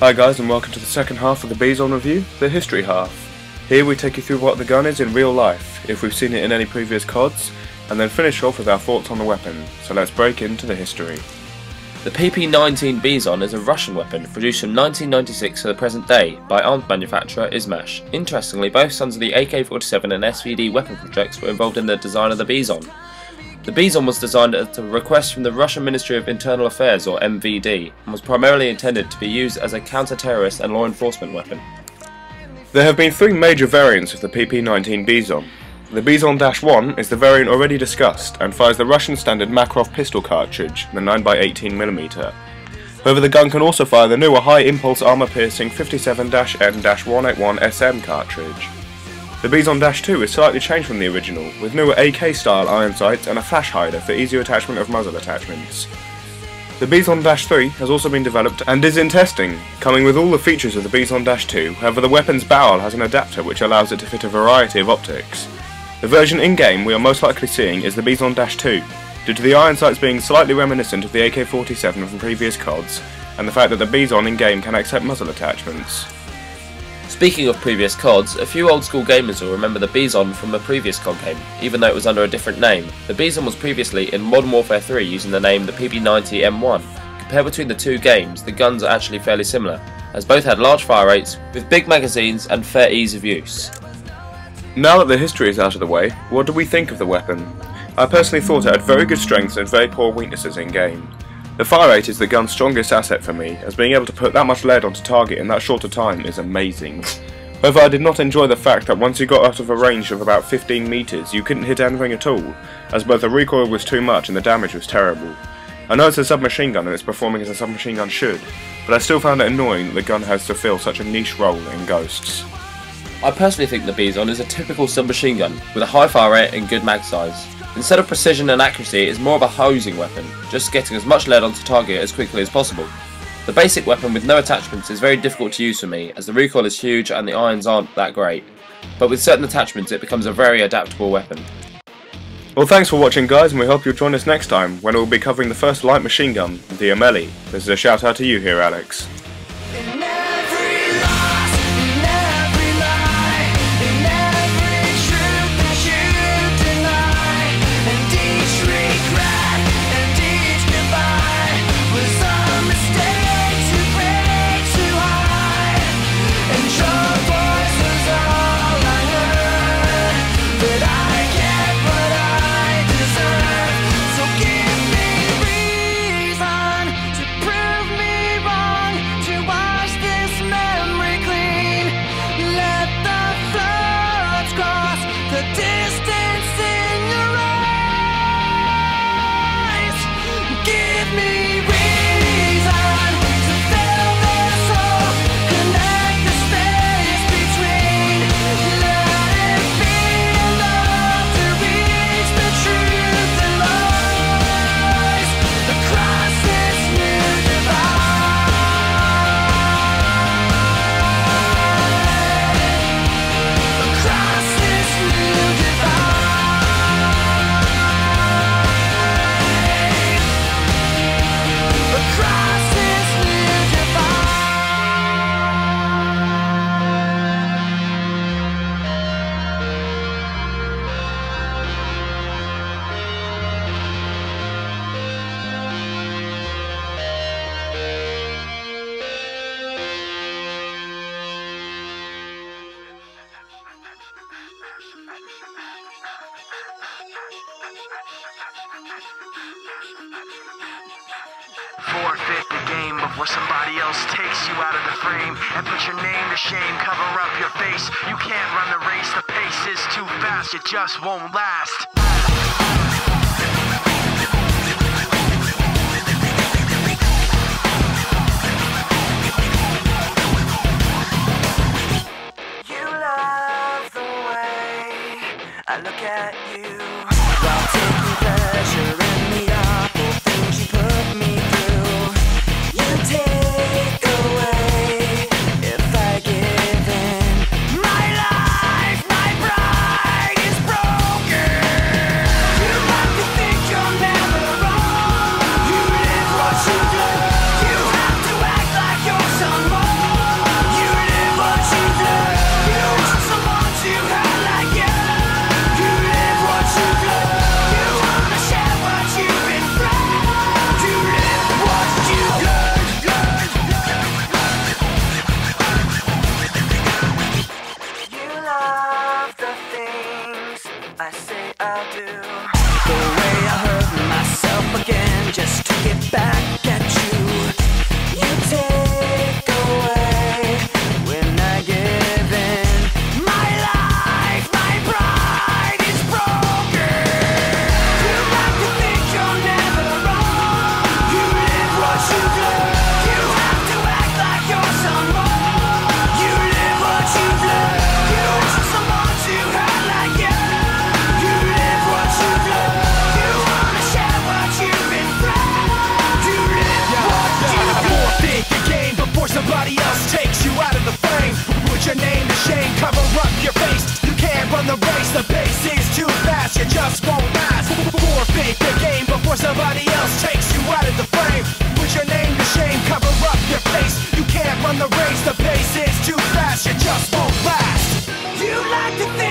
Hi guys and welcome to the second half of the Bizon review, the history half. Here we take you through what the gun is in real life, if we've seen it in any previous CODs, and then finish off with our thoughts on the weapon, so let's break into the history. The PP-19 Bizon is a Russian weapon produced from 1996 to the present day by arms manufacturer Izhmash. Interestingly, both sons of the AK-47 and SVD weapon projects were involved in the design of the Bizon. The Bizon was designed at a request from the Russian Ministry of Internal Affairs or MVD and was primarily intended to be used as a counter-terrorist and law enforcement weapon. There have been three major variants of the PP-19 Bizon. The Bizon-1 is the variant already discussed and fires the Russian standard Makarov pistol cartridge, the 9x18mm. However, the gun can also fire the newer high impulse armor piercing 57-N-181 SM cartridge. The Bizon Dash 2 is slightly changed from the original, with newer AK style iron sights and a flash hider for easier attachment of muzzle attachments. The Bizon Dash 3 has also been developed and is in testing, coming with all the features of the Bizon Dash 2, however the weapon's barrel has an adapter which allows it to fit a variety of optics. The version in-game we are most likely seeing is the Bizon Dash 2, due to the iron sights being slightly reminiscent of the AK-47 from previous CODs, and the fact that the Bizon in-game can accept muzzle attachments. Speaking of previous CODs, a few old school gamers will remember the Bizon from a previous COD game, even though it was under a different name. The Bizon was previously in Modern Warfare 3 using the name the PP90 M1. Compared between the two games, the guns are actually fairly similar, as both had large fire rates, with big magazines and fair ease of use. Now that the history is out of the way, what do we think of the weapon? I personally thought it had very good strengths and very poor weaknesses in game. The fire rate is the gun's strongest asset for me, as being able to put that much lead onto target in that short a time is amazing. However, I did not enjoy the fact that once you got out of a range of about 15 metres, you couldn't hit anything at all, as both the recoil was too much and the damage was terrible. I know it's a submachine gun and it's performing as a submachine gun should, but I still found it annoying that the gun has to fill such a niche role in Ghosts. I personally think the Bizon is a typical submachine gun, with a high fire rate and good mag size. Instead of precision and accuracy, it is more of a hosing weapon, just getting as much lead onto target as quickly as possible. The basic weapon with no attachments is very difficult to use for me, as the recoil is huge and the irons aren't that great, but with certain attachments it becomes a very adaptable weapon. Well thanks for watching guys and we hope you'll join us next time when we'll be covering the first light machine gun, the Ameli. This is a shout out to you here Alex. Forfeit the game before somebody else takes you out of the frame and put your name to shame. Cover up your face. You can't run the race. The pace is too fast. It just won't last. again. Just turns, the pace is too fast, It just won't last. You like to think